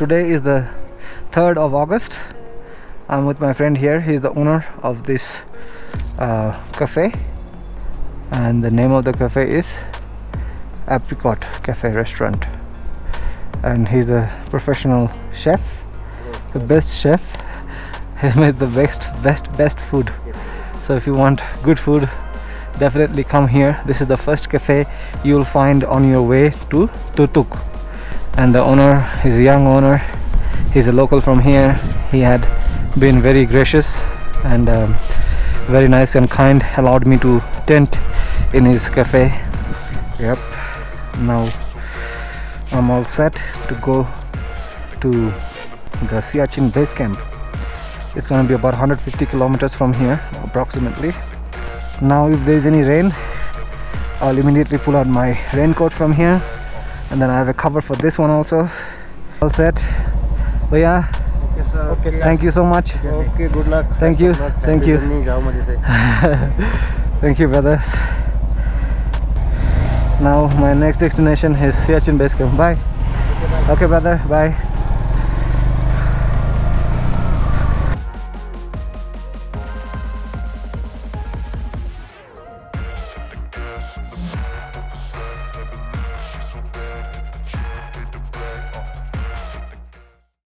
today is the 3rd of August. I'm with my friend here. He's the owner of this uh, cafe. And the name of the cafe is Apricot Cafe Restaurant. And he's a professional chef the best chef. He made the best best best food. So if you want good food definitely come here. This is the first cafe you will find on your way to Turtuk and the owner is a young owner he's a local from here. He had been very gracious and um, very nice and kind allowed me to tent in his cafe. Yep now I'm all set to go to the Siachen base camp. It's gonna be about 150 kilometers from here approximately. Now if there's any rain I'll immediately pull out my raincoat from here and then I have a cover for this one also. All set. Oh yeah. Okay, sir. Okay, sir. thank you so much. Okay good luck. Thank First you. luck. thank you. thank you brothers. Now my next destination is Siachen base camp bye. Okay, bye. okay brother. Bye.